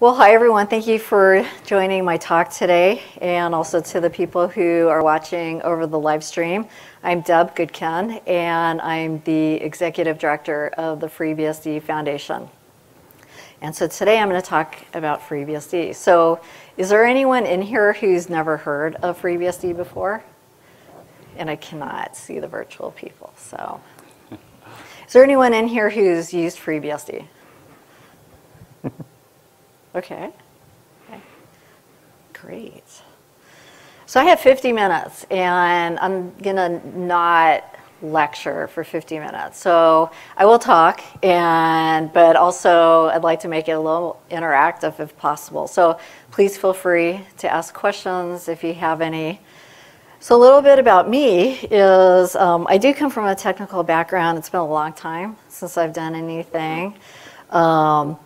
Well, hi everyone. Thank you for joining my talk today, and also to the people who are watching over the live stream. I'm Deb Goodkin, and I'm the Executive Director of the FreeBSD Foundation. And so today I'm going to talk about FreeBSD. So is there anyone in here who's never heard of FreeBSD before? And I cannot see the virtual people, so. Is there anyone in here who's used FreeBSD? Okay. okay. Great. So I have 50 minutes, and I'm gonna not lecture for 50 minutes. So I will talk, and but also I'd like to make it a little interactive if possible. So please feel free to ask questions if you have any. So a little bit about me is um, I do come from a technical background. It's been a long time since I've done anything. Um,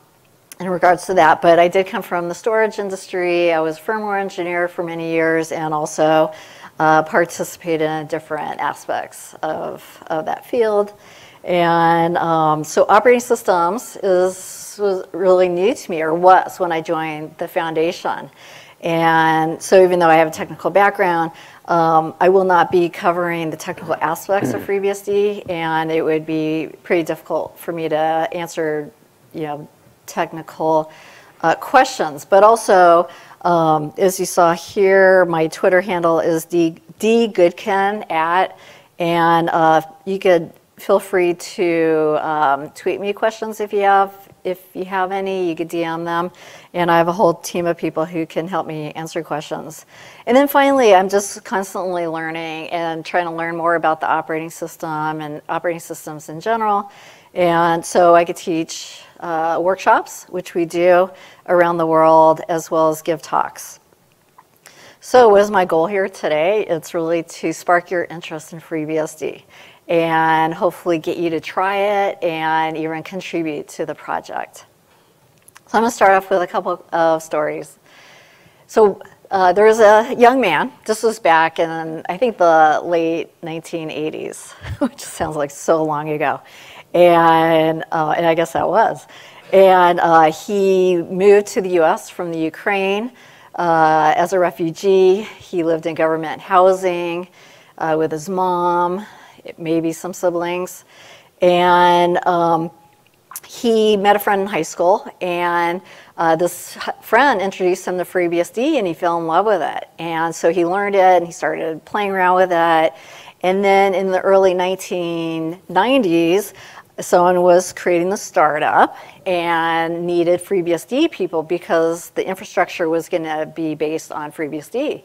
in regards to that, but I did come from the storage industry. I was a firmware engineer for many years and also uh, participated in different aspects of, of that field. And um, so operating systems is, was really new to me, or was when I joined the foundation. And so even though I have a technical background, um, I will not be covering the technical aspects of FreeBSD, and it would be pretty difficult for me to answer, you know, technical uh, questions. But also, um, as you saw here, my Twitter handle is D, D Goodkin at, and uh, you could feel free to um, tweet me questions if you have if you have any, you could DM them. And I have a whole team of people who can help me answer questions. And then finally, I'm just constantly learning and trying to learn more about the operating system and operating systems in general. And so I could teach uh, workshops, which we do around the world, as well as give talks. So what is my goal here today? It's really to spark your interest in FreeBSD and hopefully get you to try it and even contribute to the project. So I'm going to start off with a couple of stories. So uh, there was a young man, this was back in, I think, the late 1980s, which sounds like so long ago and, uh, and I guess that was. And uh, he moved to the US from the Ukraine uh, as a refugee. He lived in government housing uh, with his mom, maybe some siblings. And um, he met a friend in high school, and uh, this friend introduced him to FreeBSD, and he fell in love with it. And so he learned it, and he started playing around with it. And then in the early 1990s, someone was creating the startup and needed FreeBSD people because the infrastructure was going to be based on FreeBSD.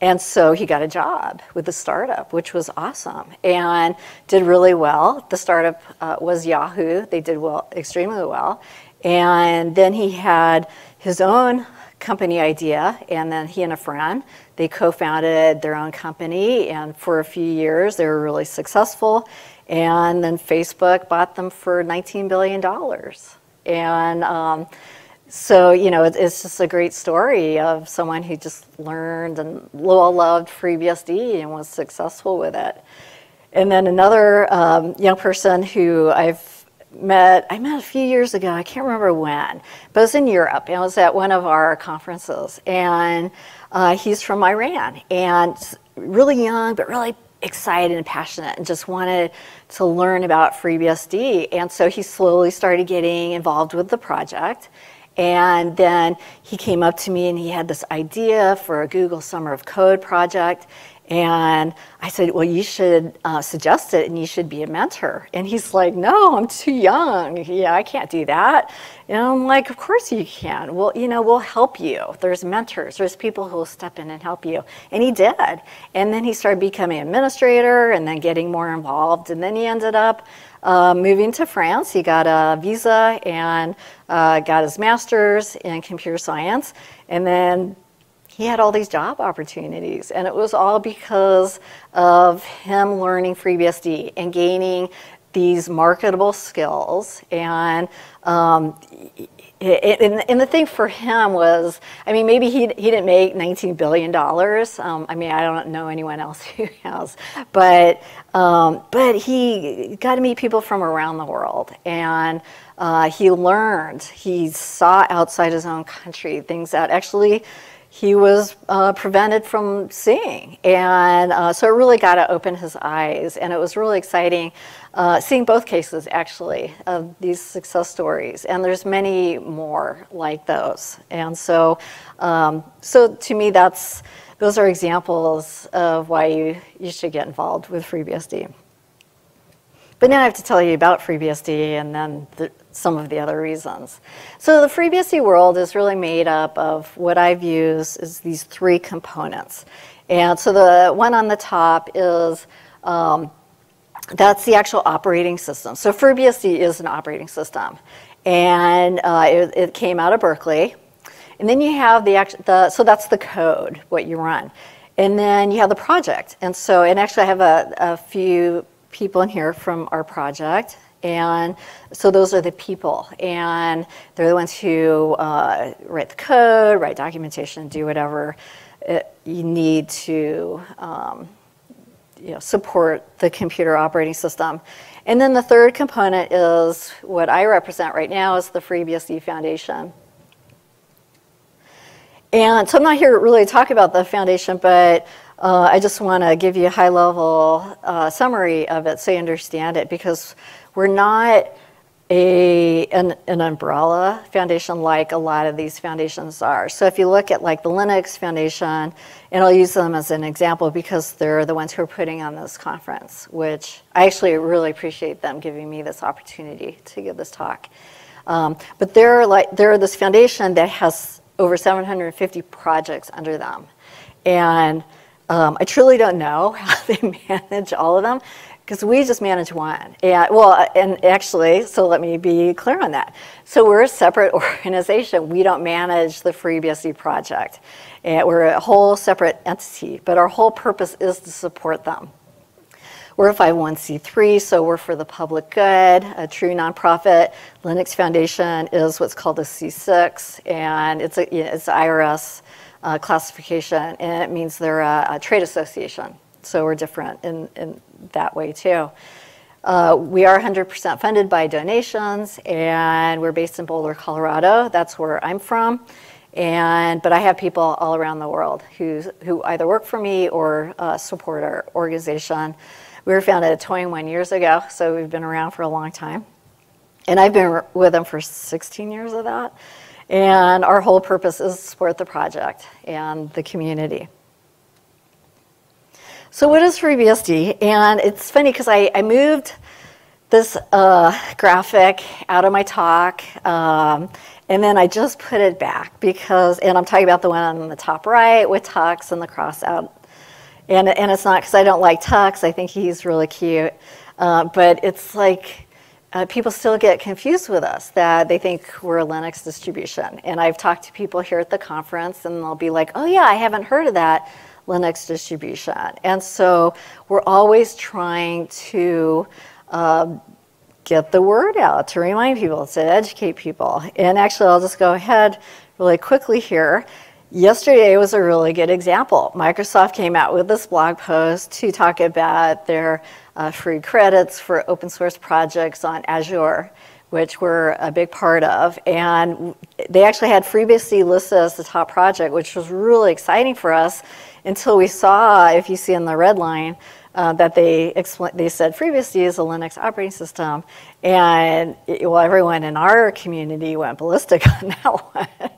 And so he got a job with the startup, which was awesome and did really well. The startup uh, was Yahoo. They did well, extremely well. And then he had his own company idea, and then he and a friend, they co-founded their own company, and for a few years they were really successful. And then Facebook bought them for $19 billion. And um, so, you know, it, it's just a great story of someone who just learned and loved FreeBSD and was successful with it. And then another um, young person who I've met, I met a few years ago, I can't remember when, but it was in Europe. And it was at one of our conferences. And uh, he's from Iran and really young, but really excited and passionate and just wanted to learn about FreeBSD. And so he slowly started getting involved with the project. And then he came up to me and he had this idea for a Google Summer of Code project. And I said, Well, you should uh, suggest it and you should be a mentor. And he's like, No, I'm too young. Yeah, I can't do that. And I'm like, Of course you can. Well, you know, we'll help you. There's mentors, there's people who will step in and help you. And he did. And then he started becoming administrator and then getting more involved. And then he ended up uh, moving to France. He got a visa and uh, got his master's in computer science. And then he had all these job opportunities. And it was all because of him learning FreeBSD and gaining these marketable skills. And um, and, and, the thing for him was, I mean, maybe he, he didn't make $19 billion. Um, I mean, I don't know anyone else who has, but, um, but he got to meet people from around the world. And Uh, he learned, he saw outside his own country things that actually he was uh, prevented from seeing. And uh, so it really got to open his eyes. And it was really exciting uh, seeing both cases, actually, of these success stories. And there's many more like those. And so, um, so to me, that's, those are examples of why you, you should get involved with FreeBSD. But now I have to tell you about FreeBSD and then the, some of the other reasons. So the FreeBSD world is really made up of what I've used is these three components. And so the one on the top is, um, that's the actual operating system. So FreeBSD is an operating system. And uh, it, it, came out of Berkeley. And then you have the, the, so that's the code, what you run. And then you have the project. And so, and actually I have a, a few people in here from our project. And so those are the people. And they're the ones who uh, write the code, write documentation, do whatever it, you need to um, you know, support the computer operating system. And then the third component is what I represent right now is the FreeBSD Foundation. And so I'm not here really to talk about the foundation, but uh, I just want to give you a high level uh, summary of it so you understand it because we're not a, an, an, umbrella foundation like a lot of these foundations are. So if you look at like the Linux Foundation, and I'll use them as an example because they're the ones who are putting on this conference, which I actually really appreciate them giving me this opportunity to give this talk. Um, but they're like, they're this foundation that has over 750 projects under them. And um, I truly don't know how they manage all of them because we just manage one. And, well, and actually, so let me be clear on that. So we're a separate organization. We don't manage the FreeBSD project. And we're a whole separate entity, but our whole purpose is to support them. We're a 501c3, so we're for the public good, a true nonprofit. Linux Foundation is what's called a C6, and it's, a, it's IRS uh, classification, and it means they're a, a, trade association. So we're different in, in that way too. Uh, we are 100% funded by donations, and we're based in Boulder, Colorado. That's where I'm from. And, but I have people all around the world who, who either work for me or uh, support our organization. We were founded 21 years ago, so we've been around for a long time. And I've been with them for 16 years of that. And our whole purpose is to support the project and the community. So what is FreeBSD? And it's funny because I, I, moved this uh, graphic out of my talk um, and then I just put it back because, and I'm talking about the one on the top right with Tux and the cross out. And, and it's not because I don't like Tux, I think he's really cute. Uh, but it's like, uh, people still get confused with us that they think we're a Linux distribution. And I've talked to people here at the conference and they'll be like, oh yeah, I haven't heard of that Linux distribution. And so we're always trying to uh, get the word out, to remind people, to educate people. And actually, I'll just go ahead really quickly here. Yesterday was a really good example. Microsoft came out with this blog post to talk about their uh, free credits for open source projects on Azure, which we're a big part of. And they actually had FreeBSD listed as the top project, which was really exciting for us until we saw, if you see in the red line, uh, that they expl- they said FreeBSD is a Linux operating system, and it, well, everyone in our community went ballistic on that one.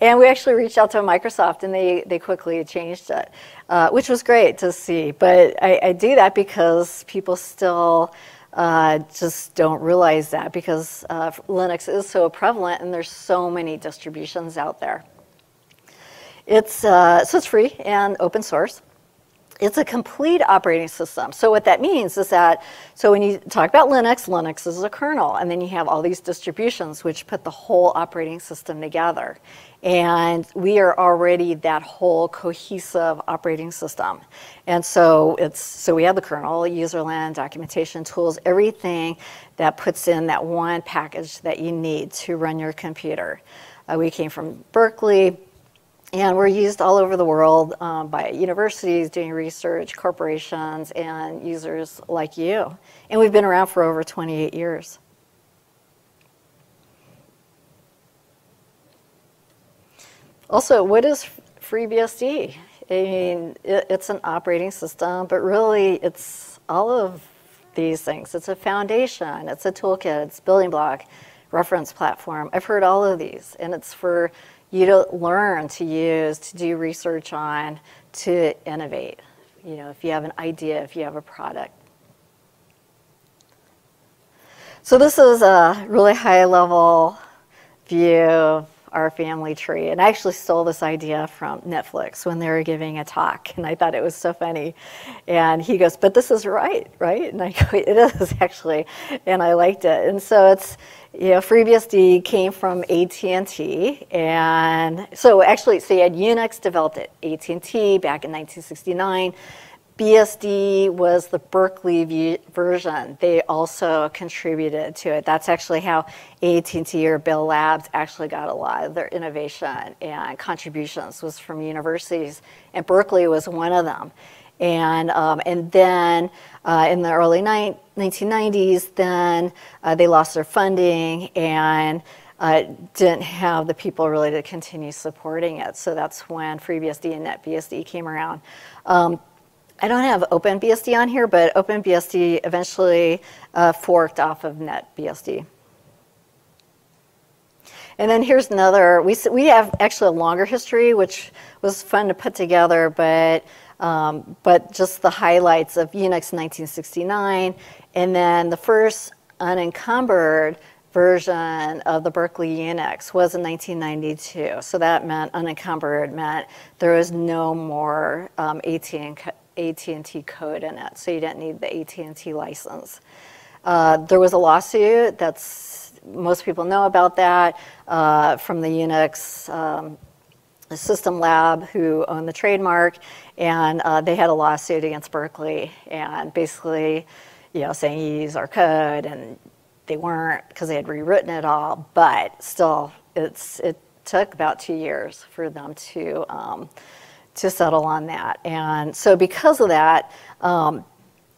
And we actually reached out to Microsoft, and they they quickly changed it uh, which was great to see. But I, I do that because people still uh, just don't realize that because uh, Linux is so prevalent and there's so many distributions out there. It's, uh, so it's free and open source. It's a complete operating system. So what that means is that, so when you talk about Linux, Linux is a kernel, and then you have all these distributions which put the whole operating system together. And we are already that whole cohesive operating system. And so it's so we have the kernel, userland, documentation tools, everything that puts in that one package that you need to run your computer. Uh, we came from Berkeley, and we're used all over the world um, by universities doing research, corporations, and users like you. And we've been around for over 28 years. Also, what is FreeBSD? I mean, it, it's an operating system, but really it's all of these things. It's a foundation, it's a toolkit, it's building block, reference platform. I've heard all of these, and it's for you learn, to use, to do research on, to innovate. You know, if you have an idea, if you have a product. So this is a really high level view of our family tree. And I actually stole this idea from Netflix when they were giving a talk, and I thought it was so funny. And he goes, "But this is right, right?" And I go, "It is actually," and I liked it. And so it's know, FreeBSD came from AT&T, and so actually, so you had Unix developed at AT&T back in 1969. BSD was the Berkeley version. They also contributed to it. That's actually how AT&T or Bell Labs actually got a lot of their innovation and contributions was from universities, and Berkeley was one of them. And, um, and then uh, in the early 1990s, then uh, they lost their funding and uh, didn't have the people really to continue supporting it. So that's when FreeBSD and NetBSD came around. Um, I don't have OpenBSD on here, but OpenBSD eventually uh, forked off of NetBSD. And then here's another, we, we have actually a longer history, which was fun to put together, but, um, but just the highlights of Unix 1969, and then the first unencumbered version of the Berkeley Unix was in 1992. So that meant unencumbered meant there was no more um, AT AT&T code in it, so you didn't need the AT&T license. Uh, there was a lawsuit that's most people know about that uh, from the Unix um, System Lab who owned the trademark, and uh, they had a lawsuit against Berkeley and basically, you know, saying you use our code, and they weren't because they had rewritten it all. But still, it's it took about two years for them to um, to settle on that. And so because of that, um,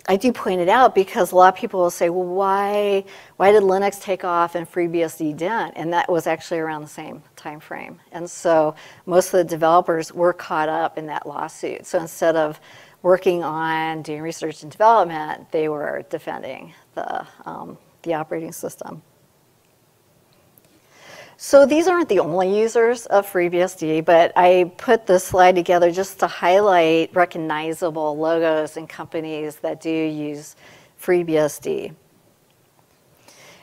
I do point it out because a lot of people will say, well, why, why did Linux take off and FreeBSD didn't? And that was actually around the same time frame. And so most of the developers were caught up in that lawsuit. So instead of working on doing research and development, they were defending the, um, the operating system. So these aren't the only users of FreeBSD, but I put this slide together just to highlight recognizable logos and companies that do use FreeBSD.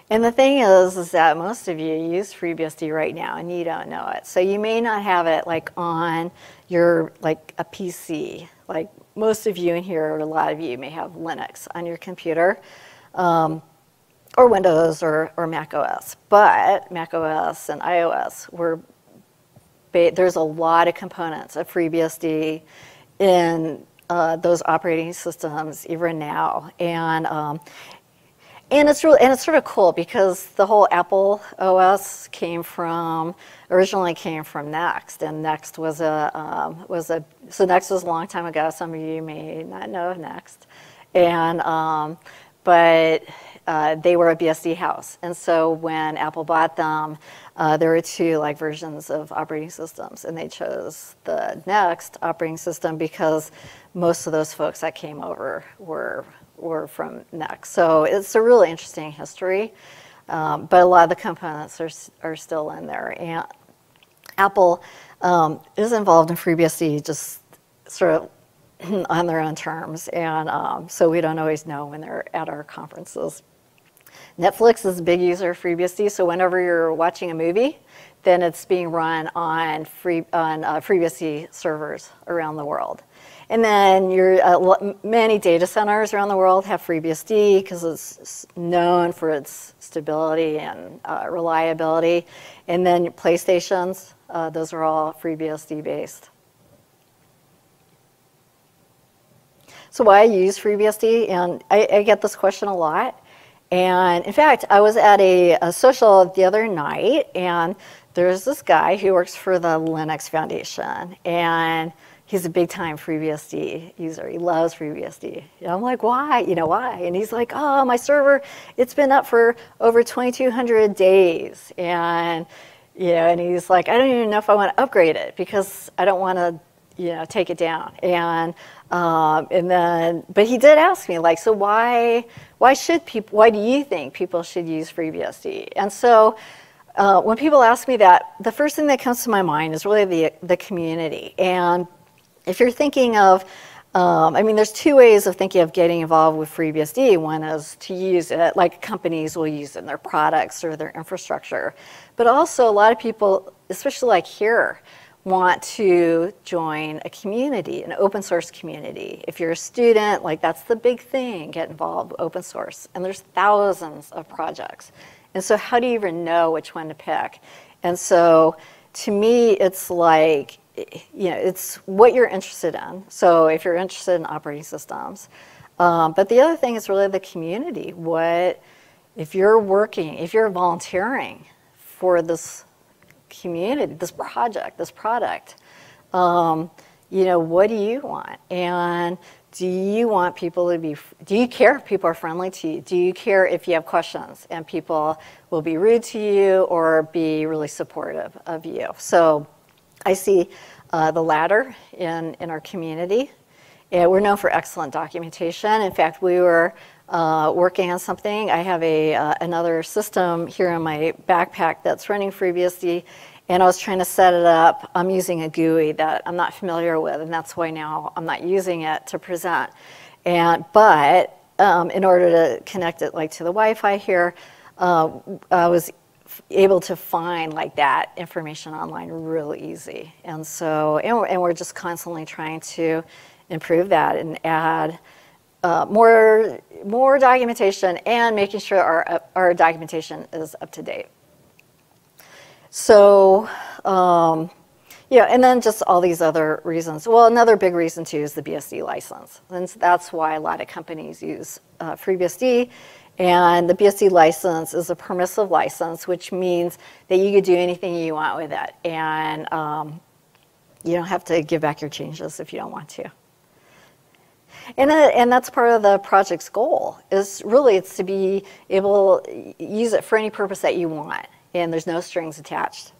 And the thing is, is that most of you use FreeBSD right now and you don't know it. So you may not have it like on your, like a PC. Like most of you in here, or a lot of you may have Linux on your computer. Um, or Windows or, or Mac OS. But Mac OS and iOS were, there's a lot of components of FreeBSD in uh, those operating systems even now. And, um, and it's really, and it's sort of cool because the whole Apple OS came from, originally came from Next, and Next was a, um, was a, so Next was a long time ago. Some of you may not know Next. And, um, but uh, they were a BSD house. And so when Apple bought them, uh, there were two like versions of operating systems, and they chose the next operating system because most of those folks that came over were were from Next. So it's a really interesting history, um, but a lot of the components are are still in there. And Apple um, is involved in FreeBSD, just sort of on their own terms, and um, so we don't always know when they're at our conferences. Netflix is a big user of FreeBSD, so whenever you're watching a movie, then it's being run on free on uh, FreeBSD servers around the world. And then your uh, many data centers around the world have FreeBSD because it's known for its stability and uh, reliability. And then PlayStations, uh, those are all FreeBSD based. So why I use FreeBSD, and I, I get this question a lot. And in fact, I was at a, a, social the other night, and there's this guy who works for the Linux Foundation, and he's a big time FreeBSD user. He loves FreeBSD. And I'm like, why? You know, why? And he's like, oh, my server, it's been up for over 2,200 days. And you know, and he's like, I don't even know if I want to upgrade it because I don't want to, you know, take it down. And um, and then, but he did ask me like, so why why should people? Why do you think people should use FreeBSD? And so. Uh, when people ask me that, the first thing that comes to my mind is really the, the community. And if you're thinking of um, I mean, there's two ways of thinking of getting involved with FreeBSD. One is to use it, like companies will use it in their products or their infrastructure. But also, a lot of people, especially like here, want to join a community, an open source community. If you're a student, like that's the big thing, get involved with open source. And there's thousands of projects. And so, how do you even know which one to pick? And so, to me, it's like you know, it's what you're interested in. So if you're interested in operating systems. Um, but the other thing is really the community. What, if you're working, if you're volunteering for this community, this project, this product, um, you know, what do you want? And do you want people to be, do you care if people are friendly to you? Do you care if you have questions and people will be rude to you or be really supportive of you? So I see uh, the latter in, in our community. And we're known for excellent documentation. In fact, we were uh, working on something. I have a, uh, another system here in my backpack that's running FreeBSD, and I was trying to set it up. I'm using a GUI that I'm not familiar with, and that's why now I'm not using it to present. And, but um, in order to connect it like to the Wi-Fi here, uh, I was able to find like that information online real easy. And so, and we're, and we're just constantly trying to improve that and add uh, more, more documentation and making sure our, our documentation is up to date. So, um, yeah, and then just all these other reasons. Well, another big reason too is the BSD license. And that's why a lot of companies use uh, FreeBSD and the BSD license is a permissive license, which means that you could do anything you want with it. And um, you don't have to give back your changes if you don't want to. And, and that's part of the project's goal is really it's to be able to use it for any purpose that you want and there's no strings attached.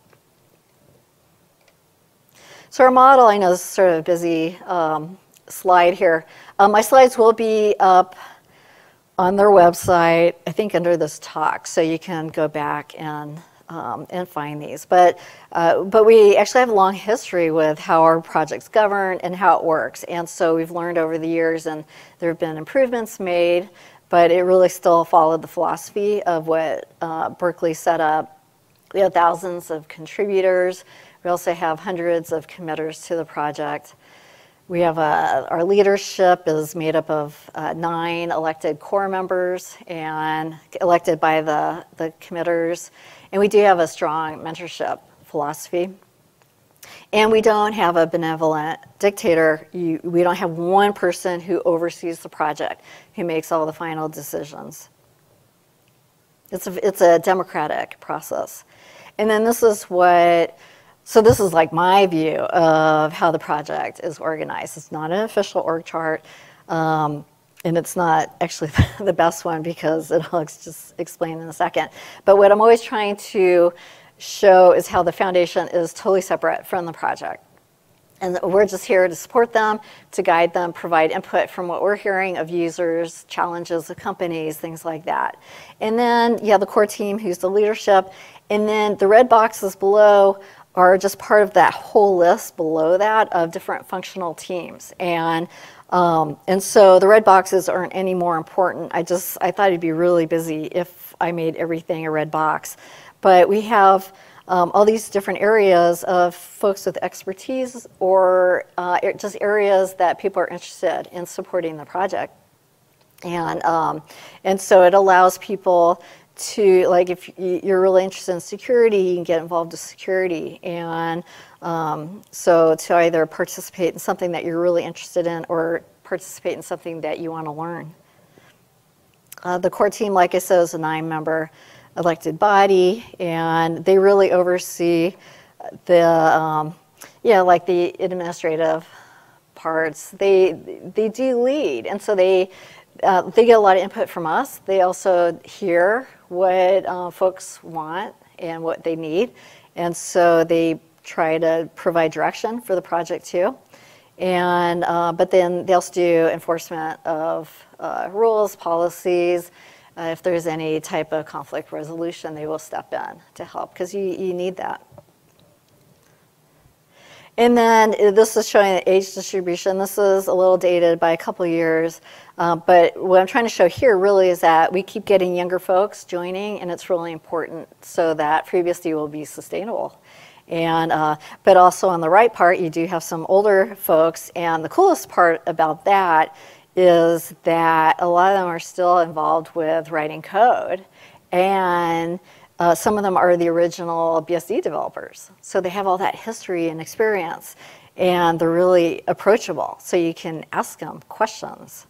So our model, I know this is sort of a busy um, slide here. Um, my slides will be up on their website, I think under this talk, so you can go back and um, and find these. But uh, but we actually have a long history with how our projects govern and how it works, and so we've learned over the years, and there have been improvements made, but it really still followed the philosophy of what uh, Berkeley set up. We have thousands of contributors. We also have hundreds of committers to the project. We have a, our leadership is made up of uh, nine elected core members and elected by the, the committers. And we do have a strong mentorship philosophy. And we don't have a benevolent dictator. You, we don't have one person who oversees the project, who makes all the final decisions. It's a, it's a democratic process. And then this is what so this is like my view of how the project is organized. It's not an official org chart, um, and it's not actually the best one because it'll just explain in a second. But what I'm always trying to show is how the foundation is totally separate from the project. And we're just here to support them, to guide them, provide input from what we're hearing of users, challenges of companies, things like that. And then, yeah, the core team, who's the leadership. And then the red boxes below are just part of that whole list below that of different functional teams. And um, and so the red boxes aren't any more important. I just I thought it'd be really busy if I made everything a red box. But we have um, all these different areas of folks with expertise or uh, just areas that people are interested in supporting the project. And, um, and so it allows people to like if you're really interested in security, you can get involved with security, and um, so to either participate in something that you're really interested in or participate in something that you want to learn. Uh, the core team, like I said, is a nine-member elected body, and they really oversee the um, yeah, like the administrative parts. They they do lead, and so they uh, they get a lot of input from us. They also hear what uh, folks want and what they need, And so they try to provide direction for the project too. And, uh, but then they also do enforcement of uh, rules, policies. Uh, if there's any type of conflict resolution, they will step in to help because you, you need that. And then uh, this is showing the age distribution. This is a little dated by a couple years. Uh, but what I'm trying to show here really is that we keep getting younger folks joining, and it's really important so that FreeBSD will be sustainable. And, uh, but also on the right part, you do have some older folks. And the coolest part about that is that a lot of them are still involved with writing code. And uh, some of them are the original BSD developers. So they have all that history and experience, and they're really approachable. So you can ask them questions.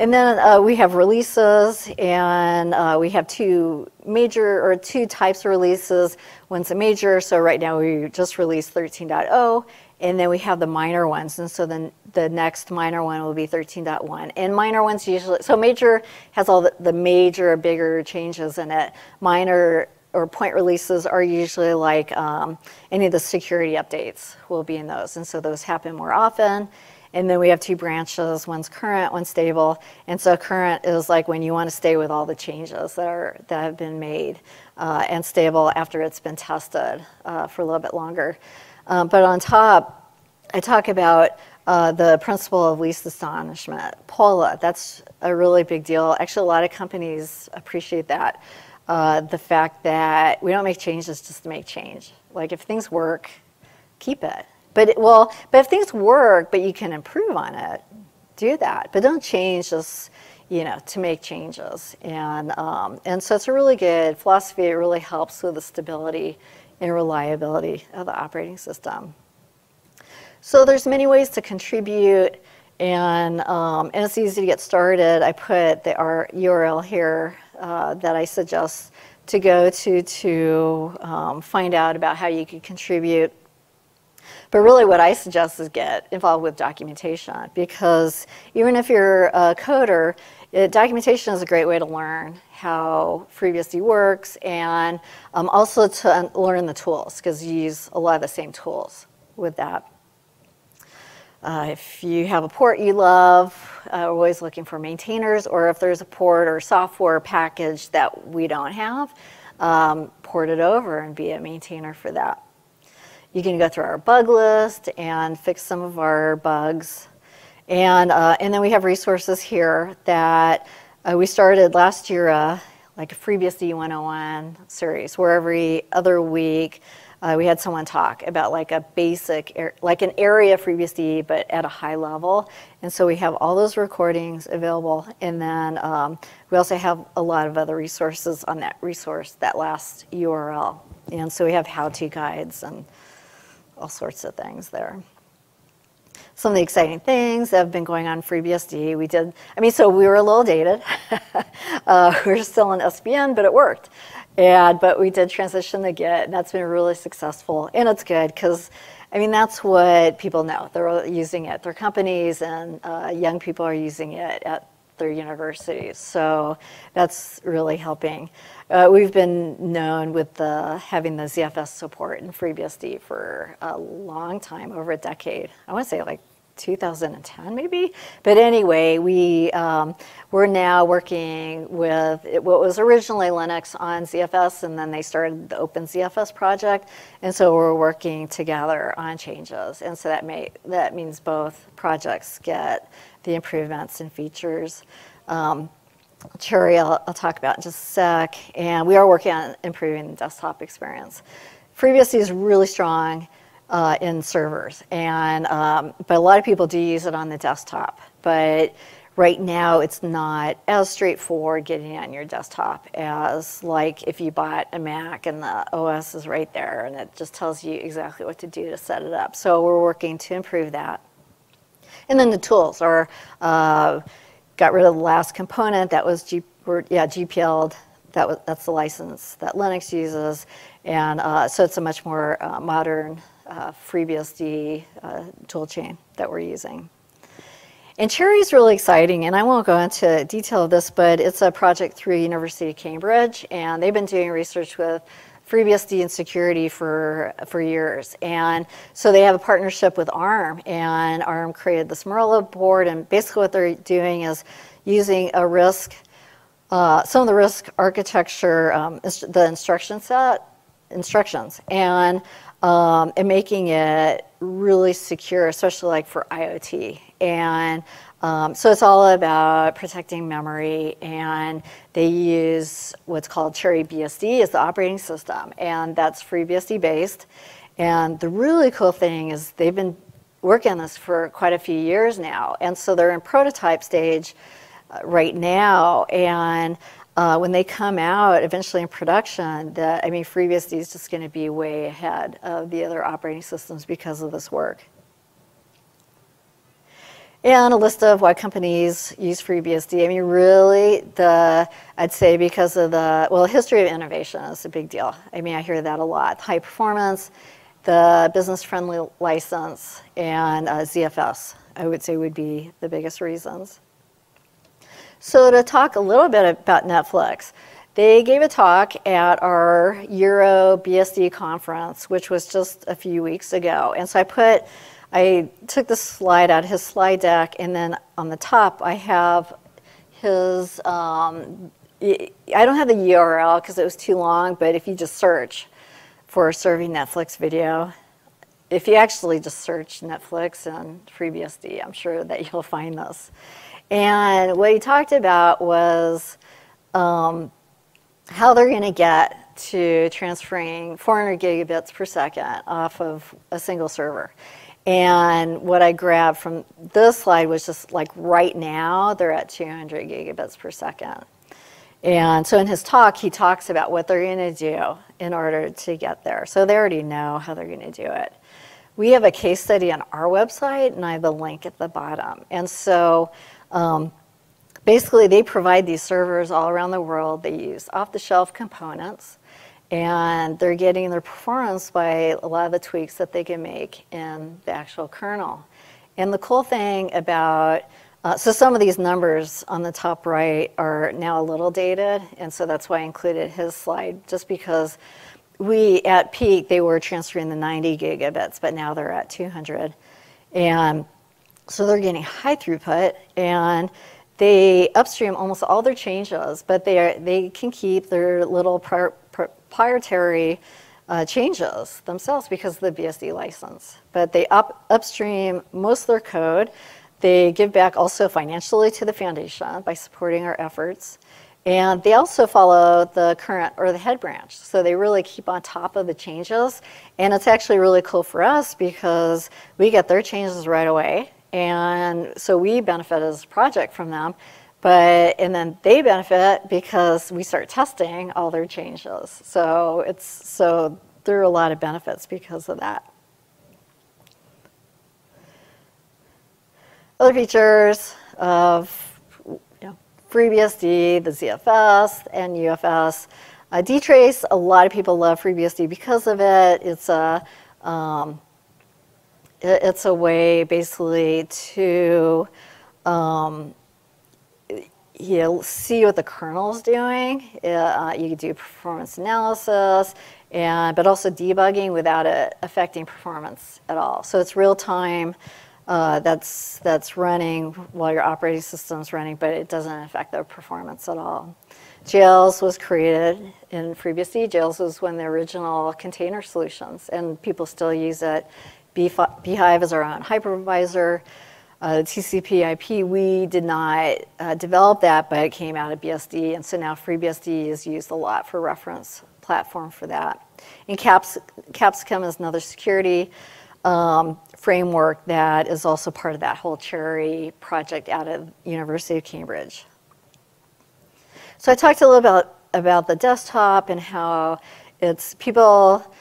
And then uh, we have releases, and uh, we have two major or two types of releases. One's a major, so right now we just released 13.0, and then we have the minor ones. And so then the next minor one will be 13.1. And minor ones usually, so major has all the, the major, bigger changes in it. Minor or point releases are usually like um, any of the security updates will be in those. And so those happen more often. And then we have two branches, one's current, one's stable. And so current is like when you want to stay with all the changes that, are, that have been made, uh, and stable after it's been tested uh, for a little bit longer. Um, but on top, I talk about uh, the principle of least astonishment. POLA, that's a really big deal. Actually, a lot of companies appreciate that. Uh, the fact that we don't make changes just to make change. Like if things work, keep it. But well, but if things work, but you can improve on it, do that. But don't change just you know to make changes. And um, and so it's a really good philosophy. It really helps with the stability and reliability of the operating system. So there's many ways to contribute, and, um, and it's easy to get started. I put the URL here uh, that I suggest to go to to um, find out about how you can contribute. But really what I suggest is get involved with documentation because even if you're a coder, it, documentation is a great way to learn how FreeBSD works and um, also to learn the tools because you use a lot of the same tools with that. Uh, if you have a port you love, uh, always looking for maintainers, or if there's a port or software package that we don't have, um, port it over and be a maintainer for that. You can go through our bug list and fix some of our bugs. And, uh, and then we have resources here that uh, we started last year, uh, like a FreeBSD 101 series, where every other week uh, we had someone talk about like a basic, like an area of FreeBSD, but at a high level. And so we have all those recordings available. And then um, we also have a lot of other resources on that resource, that last URL. And so we have how-to guides and all sorts of things there. Some of the exciting things that have been going on FreeBSD, we did, I mean, so we were a little dated. uh, we are still in SVN, but it worked. And, but we did transition to Git, and that's been really successful. And it's good because, I mean, that's what people know. They're using it. Their companies and uh, young people are using it at their universities. So that's really helping. Uh, we've been known with the, having the ZFS support in FreeBSD for a long time, over a decade. I want to say like 2010 maybe. But anyway, we, um, we're now working with what was originally Linux on ZFS, and then they started the OpenZFS project. And so we're working together on changes. And so that, may, that means both projects get the improvements and features. Um, CHERI, I'll, I'll, talk about in just a sec. And we are working on improving the desktop experience. FreeBSD is really strong uh, in servers. And, um, but a lot of people do use it on the desktop. But right now it's not as straightforward getting it on your desktop as like if you bought a Mac and the OS is right there and it just tells you exactly what to do to set it up. So we're working to improve that. And then the tools are, uh, got rid of the last component that was G, yeah, GPL, that was, that's the license that Linux uses. And uh, so it's a much more uh, modern uh, FreeBSD uh, toolchain that we're using. And CHERI is really exciting, and I won't go into detail of this, but it's a project through University of Cambridge, and they've been doing research with FreeBSD and security for, for years. And so they have a partnership with ARM, and ARM created this Morello board, and basically what they're doing is using a RISC, uh, some of the RISC architecture, um, the instruction set, instructions, and, um, and making it really secure, especially like for IoT. And um, so it's all about protecting memory, and they use what's called CheriBSD as the operating system, and that's FreeBSD based. And the really cool thing is they've been working on this for quite a few years now, and so they're in prototype stage uh, right now, and uh, when they come out eventually in production, the, I mean, FreeBSD is just going to be way ahead of the other operating systems because of this work and a list of why companies use FreeBSD. I mean, really, the I'd say because of the well, history of innovation is a big deal. I mean, I hear that a lot. High performance, the business-friendly license, and uh, ZFS. I would say would be the biggest reasons. So to talk a little bit about Netflix, they gave a talk at our Euro BSD conference, which was just a few weeks ago. And so I put I took the slide out, of his slide deck, and then on the top I have his, um, I don't have the URL because it was too long, but if you just search for serving Netflix video, if you actually just search Netflix and FreeBSD, I'm sure that you'll find this. And what he talked about was um, how they're going to get to transferring 400 gigabits per second off of a single server. And what I grabbed from this slide was just like right now, they're at 200 gigabits per second. And so in his talk, he talks about what they're going to do in order to get there. So they already know how they're going to do it. We have a case study on our website, and I have the link at the bottom. And so um, basically, they provide these servers all around the world. They use off the shelf components and they're getting their performance by a lot of the tweaks that they can make in the actual kernel. And the cool thing about, uh, so some of these numbers on the top right are now a little dated, and so that's why I included his slide, just because we, at peak, they were transferring the 90 gigabits, but now they're at 200. And so they're getting high throughput, and they upstream almost all their changes, but they, are, they can keep their little proprietary uh, changes themselves because of the BSD license. But they up, upstream most of their code. They give back also financially to the foundation by supporting our efforts. And they also follow the current or the head branch. So they really keep on top of the changes. And it's actually really cool for us because we get their changes right away. And so we benefit as a project from them. But, and then they benefit because we start testing all their changes. So it's, so there are a lot of benefits because of that. Other features of you know, FreeBSD, the ZFS, and UFS. Uh, dtrace, a lot of people love FreeBSD because of it. It's a, um, it, it's a way basically to um, you see what the kernel is doing. Uh, you do performance analysis, and but also debugging without it affecting performance at all. So it's real time. Uh, that's that's running while your operating system is running, but it doesn't affect the performance at all. Jails was created in FreeBSD. Jails was one of the original container solutions, and people still use it. bhyve is our own hypervisor uh, TCP IP, we did not uh, develop that, but it came out of BSD, and so now FreeBSD is used a lot for reference platform for that. And Caps, Capsicum is another security um, framework that is also part of that whole CHERI project out of University of Cambridge. So I talked a little about about the desktop and how it's people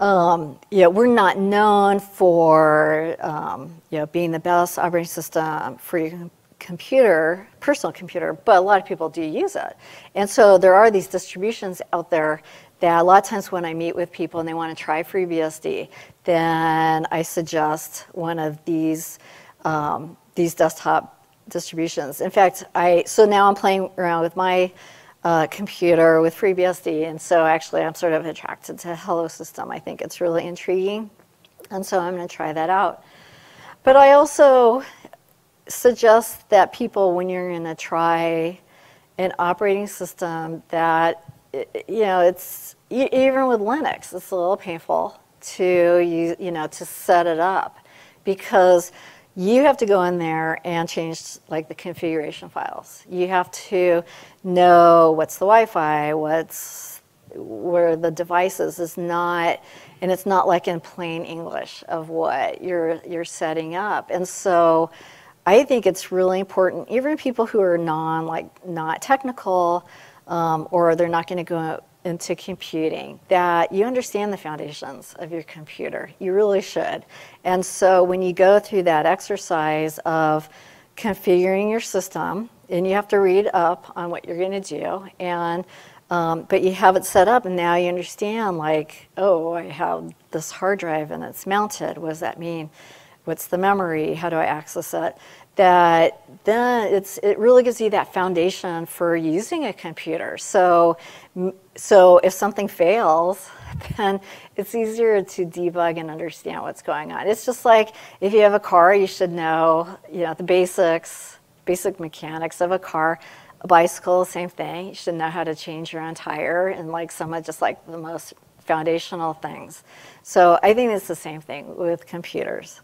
um, we're not known for um, you know, being the best operating system for your computer, personal computer, but a lot of people do use it. And so there are these distributions out there that a lot of times when I meet with people and they want to try FreeBSD, then I suggest one of these, um, these desktop distributions. In fact, I, so now I'm playing around with my uh, computer with FreeBSD. And so actually, I'm sort of attracted to Hello System. I think it's really intriguing. And so I'm going to try that out. But I also suggest that people, when you're going to try an operating system, that, you know, it's even with Linux, it's a little painful to you, you know, to set it up because you have to go in there and change like the configuration files. You have to know what's the Wi-Fi, what's where the devices is not, and it's not like in plain English of what you're you're setting up. And so, I think it's really important, even people who are non like not technical, um, or they're not going to go into computing that you understand the foundations of your computer. You really should. And so when you go through that exercise of configuring your system, and you have to read up on what you're going to do, and um, but you have it set up, and now you understand like, oh, I have this hard drive and it's mounted. What does that mean? What's the memory? How do I access it? That then it's, it really gives you that foundation for using a computer. So, so if something fails, then it's easier to debug and understand what's going on. It's just like if you have a car, you should know, you know, the basics, basic mechanics of a car. A bicycle, same thing. You should know how to change your own tire and like some of just like the most foundational things. So I think it's the same thing with computers.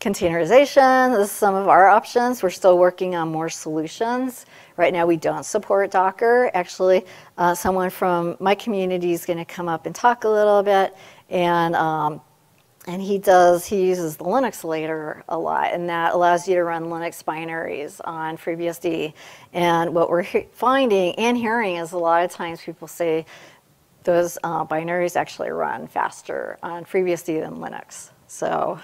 Containerization this is some of our options. We're still working on more solutions. Right now we don't support Docker. Actually, uh, someone from my community is going to come up and talk a little bit. And, um, and he does, he uses the Linuxulator a lot. And that allows you to run Linux binaries on FreeBSD. And what we're finding and hearing is a lot of times people say those uh, binaries actually run faster on FreeBSD than Linux. So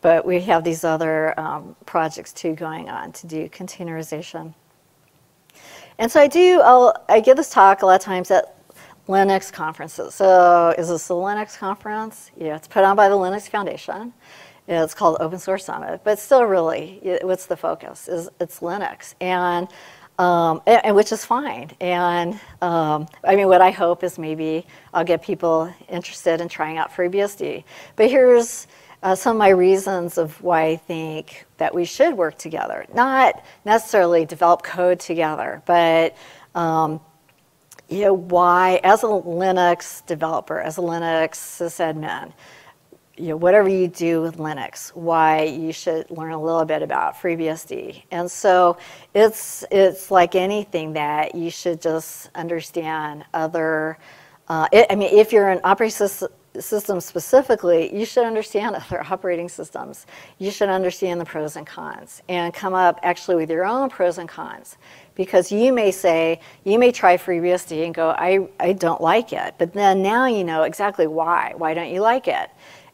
but we have these other um, projects too going on to do containerization. And so I do, I'll, I give this talk a lot of times at Linux conferences. So is this a Linux conference? Yeah, it's put on by the Linux Foundation. It's called Open Source Summit, but still really, what's the focus? Is It's Linux. And um, and, and, which is fine. And um, I mean, what I hope is maybe I'll get people interested in trying out FreeBSD. But here's uh, some of my reasons of why I think that we should work together. Not necessarily develop code together, but um, you know, why, as a Linux developer, as a Linux sysadmin, you know, whatever you do with Linux, why you should learn a little bit about FreeBSD. And so it's, it's like anything that you should just understand other, uh, it, I mean, if you're an operating system, systems specifically, you should understand other operating systems. You should understand the pros and cons and come up actually with your own pros and cons. Because you may say, you may try FreeBSD and go, I, I don't like it. But then now you know exactly why. Why don't you like it?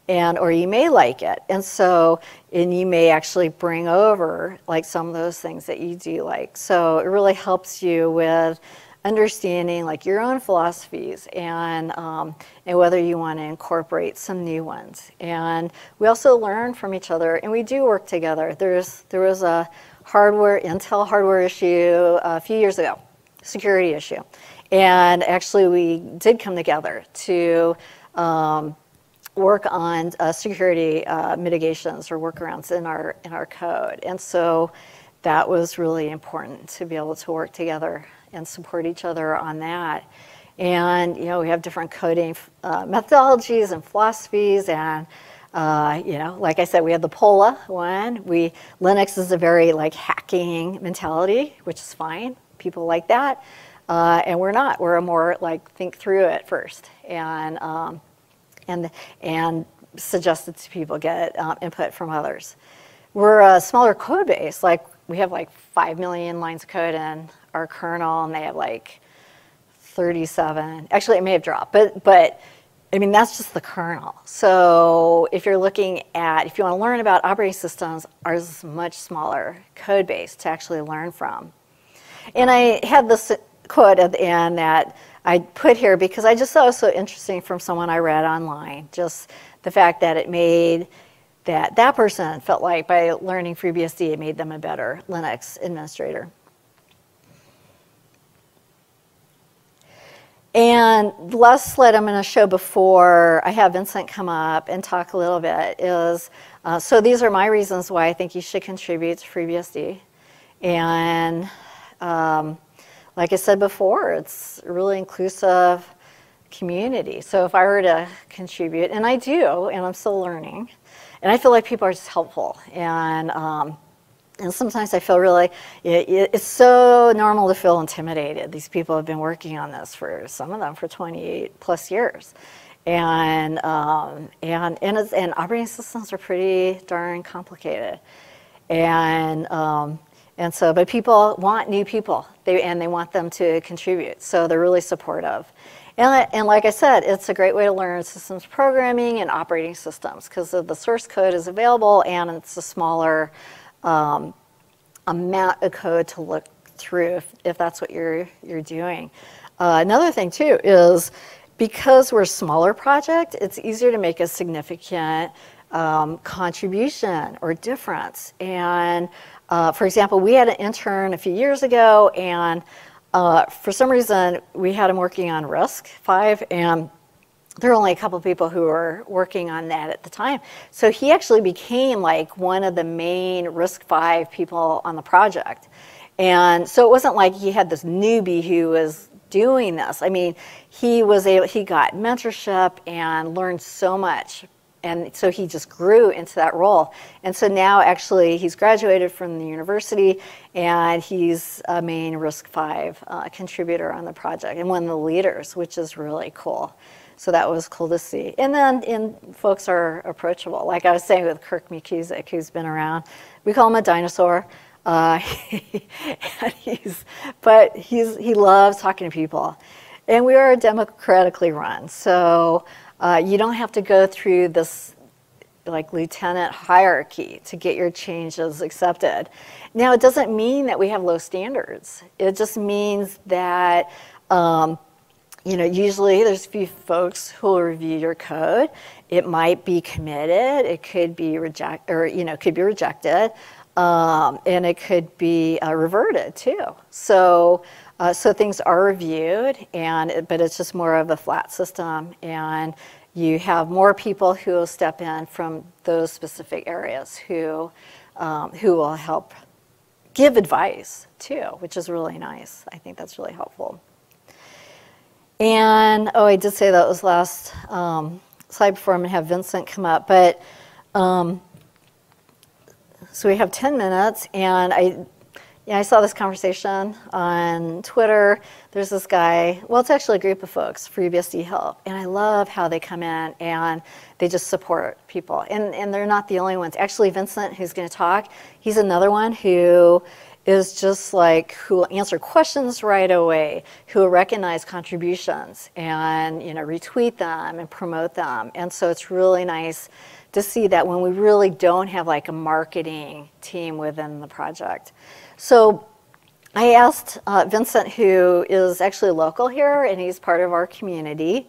And, or you may like it. And so, and you may actually bring over like some of those things that you do like. So it really helps you with understanding like your own philosophies and, um, and whether you want to incorporate some new ones. And we also learn from each other and we do work together. There's, there was a hardware, Intel hardware issue a few years ago, security issue. And actually we did come together to um, work on uh, security uh, mitigations or workarounds in our, in our code. And so that was really important to be able to work together and support each other on that. And you know, we have different coding uh, methodologies and philosophies, and uh, you know, like I said, we have the Pola one. We Linux is a very like hacking mentality, which is fine. People like that, uh, and we're not. We're a more like think through it first, and um, and and suggested to people get um, input from others. We're a smaller code base, like we have like five million lines of code in our kernel and they have like 37. Actually, it may have dropped, but, but I mean, that's just the kernel. So if you're looking at, if you want to learn about operating systems, ours is much smaller code base to actually learn from. And I had this quote at the end that I put here because I just thought it was so interesting from someone I read online. Just the fact that it made that that person felt like by learning FreeBSD, it made them a better Linux administrator. And the last slide I'm going to show before I have Vincent come up and talk a little bit is, uh, so these are my reasons why I think you should contribute to FreeBSD. And um, like I said before, it's really inclusive community. So if I were to contribute, and I do, and I'm still learning, and I feel like people are just helpful. And um, and sometimes I feel really, it, it's so normal to feel intimidated. These people have been working on this for, some of them, for 28 plus years. And, um, and, and, and operating systems are pretty darn complicated. And, um, and so, but people want new people, they, and they want them to contribute. So they're really supportive. And, and like I said, it's a great way to learn systems programming and operating systems because the source code is available and it's a smaller um, amount of code to look through if, if that's what you're, you're doing. Uh, another thing too is because we're a smaller project, it's easier to make a significant um, contribution or difference. And uh, for example, we had an intern a few years ago and uh, for some reason we had him working on RISC-V and there were only a couple people who were working on that at the time. So he actually became like one of the main RISC-V people on the project. And so it wasn't like he had this newbie who was doing this. I mean, he was able, he got mentorship and learned so much. And so he just grew into that role. And so now actually he's graduated from the university and he's a main RISC-V uh, contributor on the project and one of the leaders, which is really cool. So that was cool to see. And then and folks are approachable. Like I was saying with Kirk McKusick, who's been around. We call him a dinosaur. Uh, he's, but he's, he loves talking to people. And we are democratically run. So uh, you don't have to go through this like lieutenant hierarchy to get your changes accepted. Now, it doesn't mean that we have low standards. It just means that um, you know, usually there's a few folks who will review your code. It might be committed, it could be reject, or you know, could be rejected, um, and it could be uh, reverted too. So, uh, so things are reviewed, and but it's just more of a flat system, and you have more people who will step in from those specific areas who um, who will help give advice too, which is really nice. I think that's really helpful. And, oh, I did say that was last um, slide before I'm going to have Vincent come up. But, um, so we have 10 minutes, and I, yeah, I saw this conversation on Twitter. There's this guy, well, it's actually a group of folks, FreeBSD Help, and I love how they come in and they just support people. And, and they're not the only ones. Actually, Vincent, who's going to talk, he's another one who is just like who will answer questions right away, who will recognize contributions and you know retweet them and promote them. And so it's really nice to see that when we really don't have like a marketing team within the project. So I asked uh, Vincent, who is actually local here and he's part of our community,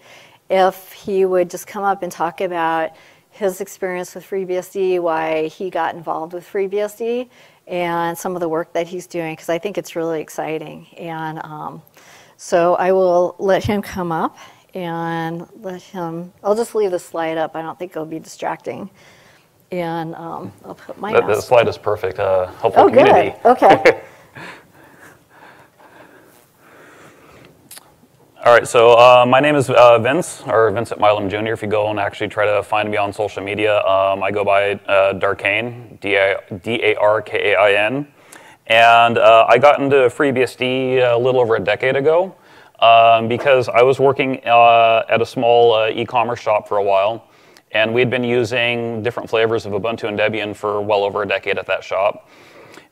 if he would just come up and talk about his experience with FreeBSD, why he got involved with FreeBSD, and some of the work that he's doing because I think it's really exciting. And um, so I will let him come up and let him, I'll just leave the slide up. I don't think it'll be distracting. And um, I'll put my The, the slide is perfect. Uh, helpful oh, community. good. Okay. All right, so uh, my name is uh, Vince, or Vincent Milum Jr. If you go and actually try to find me on social media, um, I go by uh, Darkain, D-A-R-K-A-I-N. And uh, I got into FreeBSD a little over a decade ago um, because I was working uh, at a small uh, e-commerce shop for a while. And we'd been using different flavors of Ubuntu and Debian for well over a decade at that shop.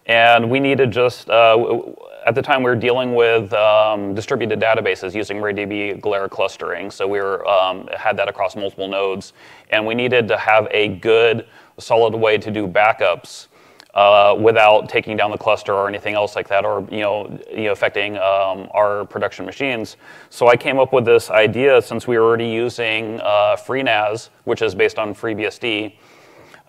And we needed just, uh, at the time we were dealing with um, distributed databases using MariaDB Galera clustering. So we were, um, had that across multiple nodes. And we needed to have a good, solid way to do backups uh, without taking down the cluster or anything else like that or you know, you know affecting um, our production machines. So I came up with this idea since we were already using uh, FreeNAS, which is based on FreeBSD,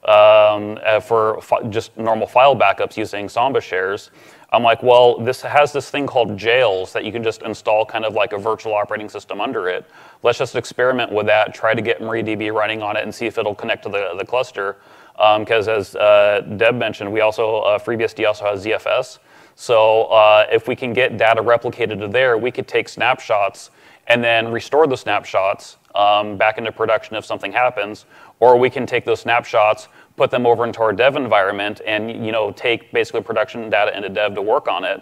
um, uh, for just normal file backups using Samba shares. I'm like, well, this has this thing called jails that you can just install kind of like a virtual operating system under it. Let's just experiment with that, try to get MariaDB running on it and see if it'll connect to the, the cluster. Because as uh, Deb mentioned, we also, uh, FreeBSD also has ZFS. So uh, if we can get data replicated to there, we could take snapshots and then restore the snapshots um, back into production if something happens, or we can take those snapshots, put them over into our dev environment, and you know take basically production data into dev to work on it.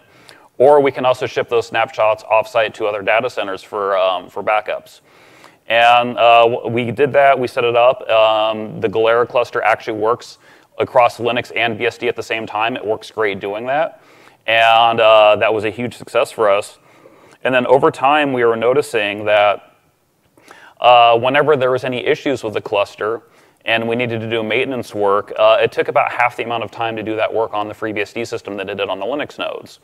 Or we can also ship those snapshots offsite to other data centers for, um, for backups. And uh, we did that, we set it up. Um, the Galera cluster actually works across Linux and BSD at the same time. It works great doing that. And uh, that was a huge success for us. And then over time, we were noticing that uh, whenever there was any issues with the cluster and we needed to do maintenance work, uh, it took about half the amount of time to do that work on the FreeBSD system that it did on the Linux nodes.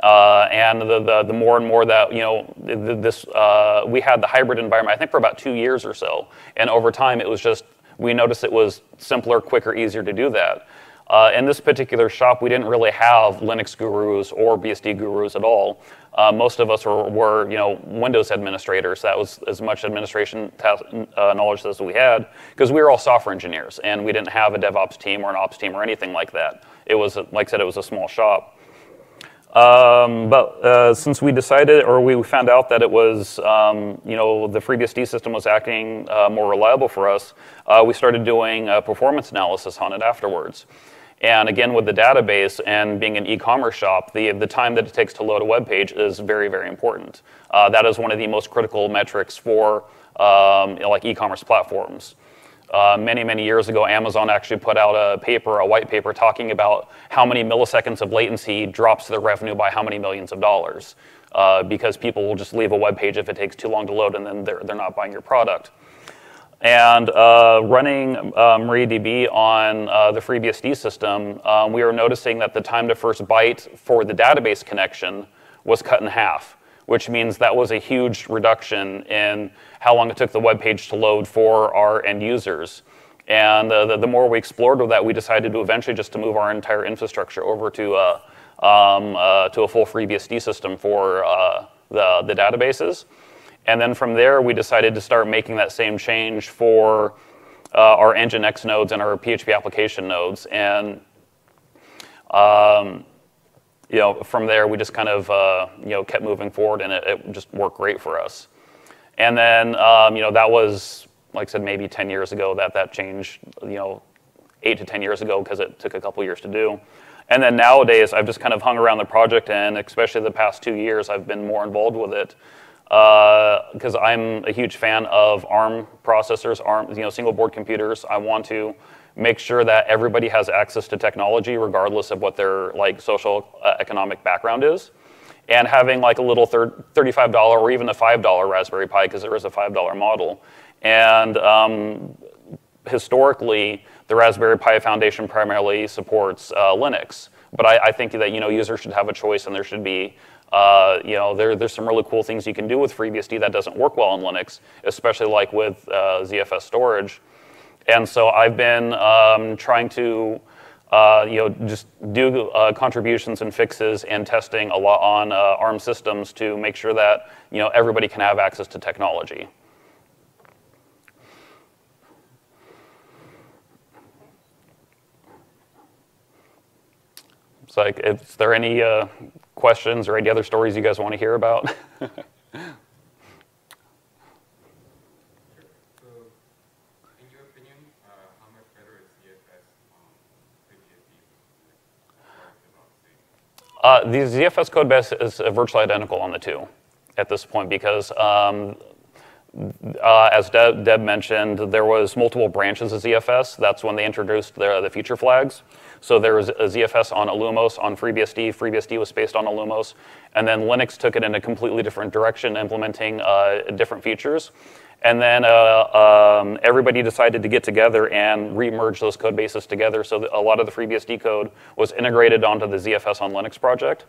Uh, and the, the, the, more and more that, you know, this, uh, we had the hybrid environment, I think for about two years or so. And over time, it was just, we noticed it was simpler, quicker, easier to do that. Uh, in this particular shop, we didn't really have Linux gurus or BSD gurus at all. Uh, most of us were, were, you know, Windows administrators. That was as much administration uh, knowledge as we had, because we were all software engineers, and we didn't have a DevOps team or an Ops team or anything like that. It was, like I said, it was a small shop. Um, but uh, since we decided, or we found out that it was, um, you know, the FreeBSD system was acting uh, more reliable for us, uh, we started doing performance analysis on it afterwards. And again, with the database and being an e-commerce shop, the, the time that it takes to load a web page is very, very important. Uh, that is one of the most critical metrics for um, you know, like e-commerce platforms. Uh, many, many years ago, Amazon actually put out a paper, a white paper, talking about how many milliseconds of latency drops their revenue by how many millions of dollars. Uh, because people will just leave a web page if it takes too long to load and then they're, they're not buying your product. And uh, running uh, MariaDB on uh, the FreeBSD system, um, we were noticing that the time to first byte for the database connection was cut in half, which means that was a huge reduction in how long it took the web page to load for our end users. And uh, the, the, more we explored with that, we decided to eventually just to move our entire infrastructure over to, uh, um, uh, to a full FreeBSD system for the, the databases. And then from there, we decided to start making that same change for uh, our Nginx nodes and our PHP application nodes. And um, you know, from there, we just kind of uh, you know kept moving forward, and it, it, just worked great for us. And then um, you know that was like I said, maybe 10 years ago that that changed. You know, eight to 10 years ago because it took a couple years to do. And then nowadays, I've just kind of hung around the project, and especially the past two years, I've been more involved with it because uh, I'm a huge fan of ARM processors, ARM, you know, single board computers. I want to make sure that everybody has access to technology, regardless of what their like social uh, economic background is. And having like a little $35 or even a $5 Raspberry Pi, because there is a $5 model. And um, historically, the Raspberry Pi Foundation primarily supports uh, Linux. But I, I, think that you know users should have a choice, and there should be uh, you know, there, there's some really cool things you can do with FreeBSD that doesn't work well on Linux, especially like with uh, ZFS storage. And so I've been um, trying to, uh, you know, just do uh, contributions and fixes and testing a lot on uh, ARM systems to make sure that, you know, everybody can have access to technology. It's like, is there any uh, questions or any other stories you guys want to hear about? In your opinion, uh, how much better is ZFS on the ZFS code base is virtually identical on the two at this point because, um, uh, as Deb, Deb, mentioned, there was multiple branches of ZFS. That's when they introduced the, the feature flags. So there was a ZFS on Illumos on FreeBSD. FreeBSD was based on Illumos. And then Linux took it in a completely different direction, implementing uh, different features. And then uh, um, everybody decided to get together and re-merge those code bases together. So a lot of the FreeBSD code was integrated onto the ZFS on Linux project.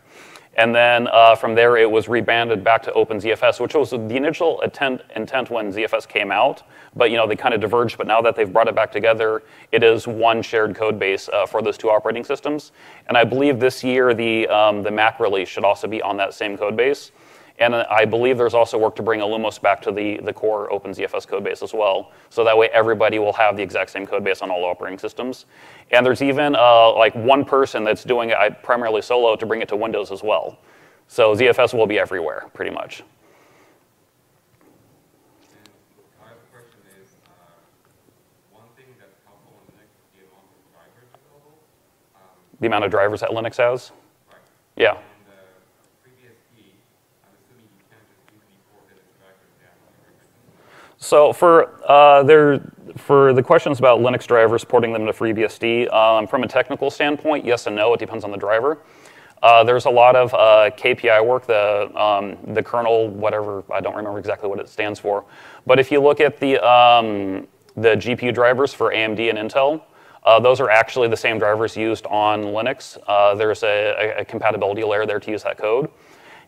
And then uh, from there, it was rebanded back to OpenZFS, which was the initial intent, intent when ZFS came out. But you know they kind of diverged. But now that they've brought it back together, it is one shared code base uh, for those two operating systems. And I believe this year the um, the Mac release should also be on that same code base. And I believe there's also work to bring Illumos back to the, the core OpenZFS code base as well. So that way everybody will have the exact same code base on all operating systems. And there's even uh, like one person that's doing it primarily solo to bring it to Windows as well. So ZFS will be everywhere, pretty much. The amount of drivers that Linux has? Right. Yeah. So for uh, there, for the questions about Linux drivers porting them to FreeBSD, um, from a technical standpoint, yes and no. It depends on the driver. Uh, there's a lot of uh, KPI work, the, um, the kernel, whatever, I don't remember exactly what it stands for. But if you look at the, um, the GPU drivers for AMD and Intel, uh, those are actually the same drivers used on Linux. Uh, there's a, a, compatibility layer there to use that code.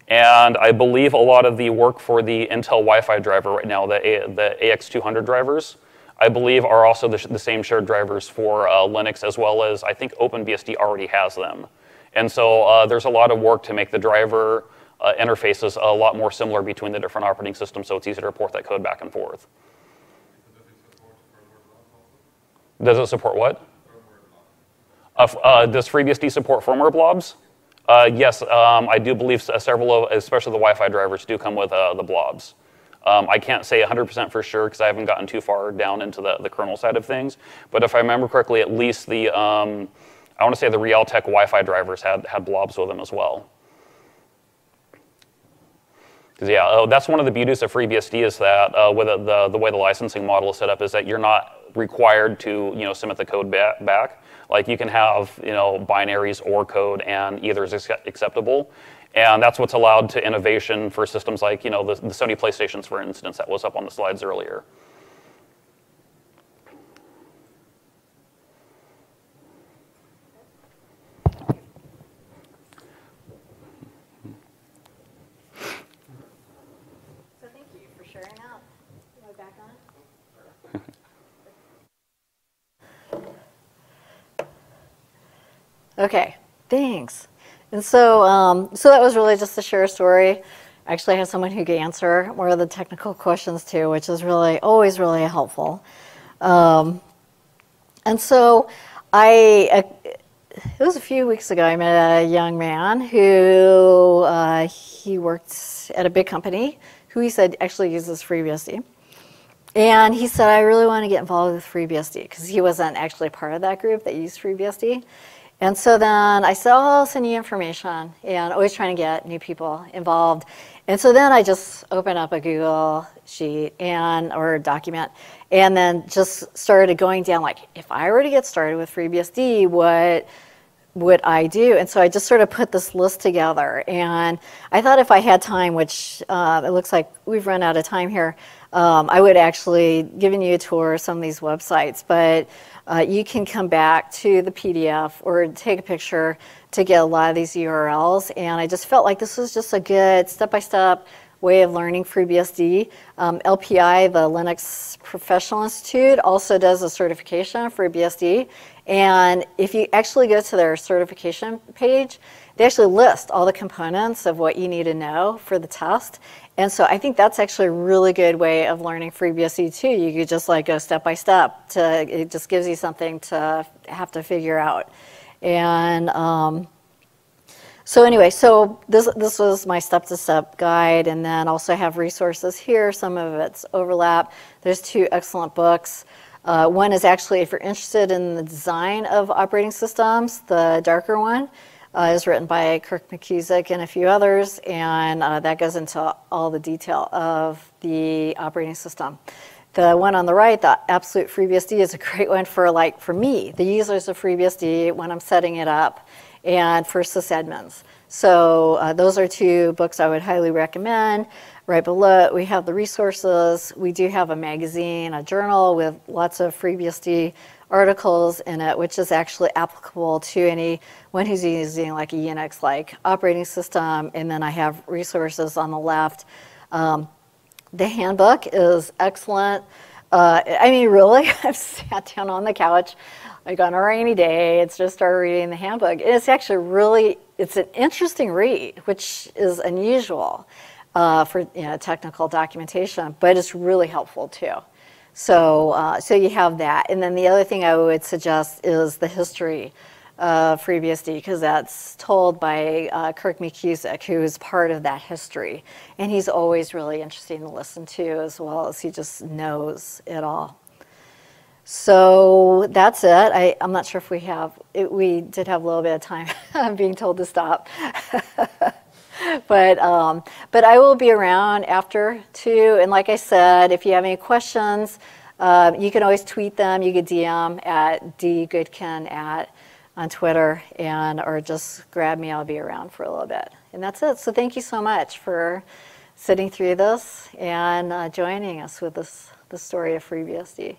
And I believe a lot of the work for the Intel Wi-Fi driver right now, the, a, the AX200 drivers, I believe are also the, the same shared drivers for uh, Linux as well as I think OpenBSD already has them. And so uh, there's a lot of work to make the driver uh, interfaces a lot more similar between the different operating systems so it's easier to port that code back and forth. Does it support what? Uh, does FreeBSD support firmware blobs? Uh, yes, um, I do believe several of, especially the Wi-Fi drivers, do come with uh, the blobs. Um, I can't say 100% for sure because I haven't gotten too far down into the, the kernel side of things. But if I remember correctly, at least the, um, I want to say the Realtek Wi-Fi drivers had, had blobs with them as well. Because yeah, oh, that's one of the beauties of FreeBSD is that uh, with the, the way the licensing model is set up is that you're not required to you know submit the code back. Like you can have you know binaries or code, and either is acceptable. And that's what's allowed to innovation for systems like you know the, the Sony PlayStations, for instance, that was up on the slides earlier. Okay, thanks. And so, um, so that was really just to share a story. Actually, I have someone who can answer more of the technical questions too, which is really always really helpful. Um, and so, I uh, it was a few weeks ago. I met a young man who uh, he worked at a big company who he said actually uses FreeBSD. And he said, I really want to get involved with FreeBSD because he wasn't actually part of that group that used FreeBSD. And so then I said, oh, send you information, and always trying to get new people involved. And so then I just opened up a Google sheet and or document, and then just started going down like, if I were to get started with FreeBSD, what would I do? And so I just sort of put this list together. And I thought if I had time, which uh, it looks like we've run out of time here, um, I would actually given you a tour of some of these websites. But uh, you can come back to the PDF or take a picture to get a lot of these URLs. And I just felt like this was just a good step-by-step way of learning FreeBSD. Um, LPI, the Linux Professional Institute, also does a certification for BSD. And if you actually go to their certification page, they actually list all the components of what you need to know for the test. And so I think that's actually a really good way of learning FreeBSD too. You could just like go step by step to, it just gives you something to have to figure out. And um, so anyway, so this, this was my step-to-step guide and then also have resources here. Some of it's overlap. There's two excellent books. Uh, one is actually, if you're interested in the design of operating systems, the darker one uh, is written by Kirk McKusick and a few others, and uh, that goes into all the detail of the operating system. The one on the right, the Absolute FreeBSD, is a great one for like for me, the users of FreeBSD when I'm setting it up and for sysadmins. So uh, those are two books I would highly recommend. Right below it, we have the resources. We do have a magazine, a journal with lots of FreeBSD articles in it, which is actually applicable to anyone who's using like a Unix-like operating system. And then I have resources on the left. Um, the handbook is excellent. Uh, I mean, really, I've sat down on the couch, like on a rainy day, it's just started reading the handbook. And it's actually really, it's an interesting read, which is unusual uh, for you know, technical documentation, but it's really helpful too. So, uh, so you have that. And then the other thing I would suggest is the history of FreeBSD, because that's told by uh, Kirk McKusick, who is part of that history. And he's always really interesting to listen to, as well as he just knows it all. So that's it. I, I'm not sure if we have, it, we did have a little bit of time. I'm being told to stop. but um, but I will be around after too. And like I said, if you have any questions, uh, you can always tweet them. You can DM at dgoodkin at on Twitter and or just grab me. I'll be around for a little bit. And that's it. So thank you so much for sitting through this and uh, joining us with this the story of FreeBSD.